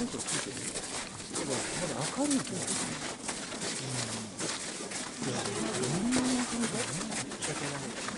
れが技っていうあっちがあのぐらいか申し訳ない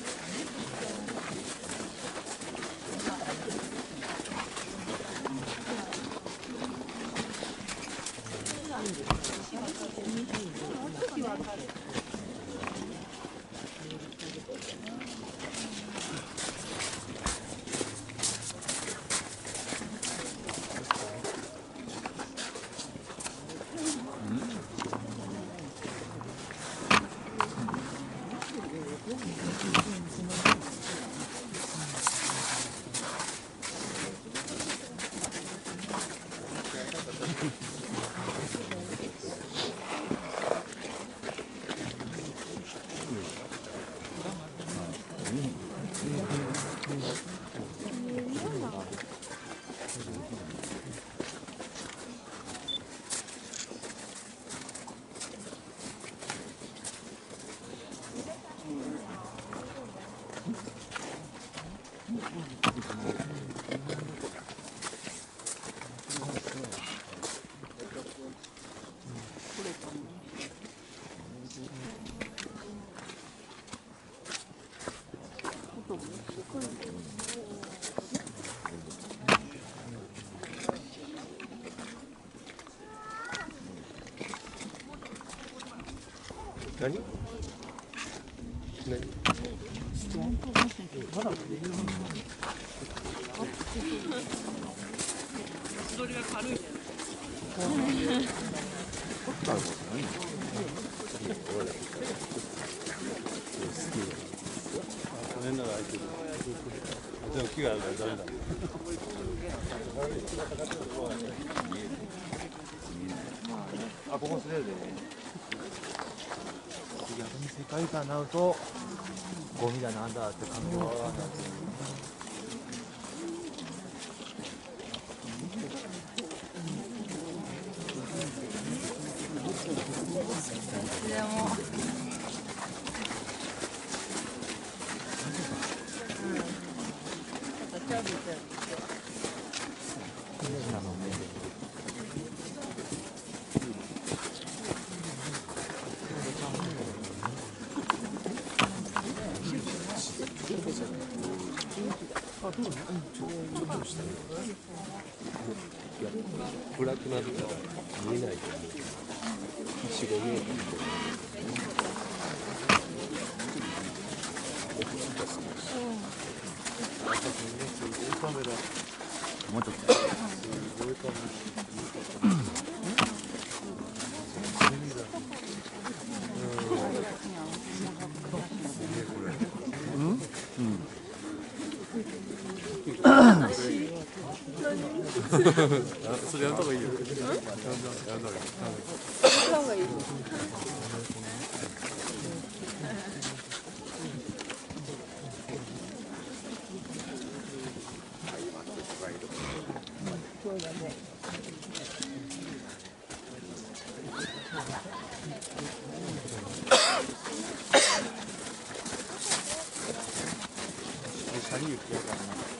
この終わりぐらいだ何？何？年なら空いてる。でも木があるからダメだ。あここ滑るで逆に世界観になるとゴミだなんだって環境が悪くなってでも暗くなるから見えないと思う。四五メートル。もうちょっとそれやった方がいいよ。やった方がいい。やった方がい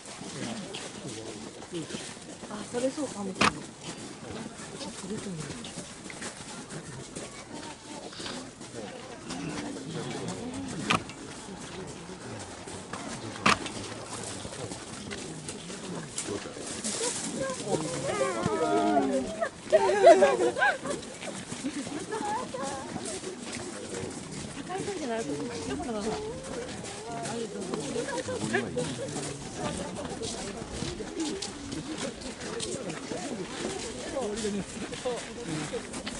あ、それそうか。もしれないこどうですか?